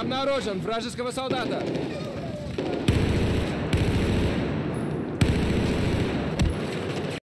Обнаружен вражеского солдата.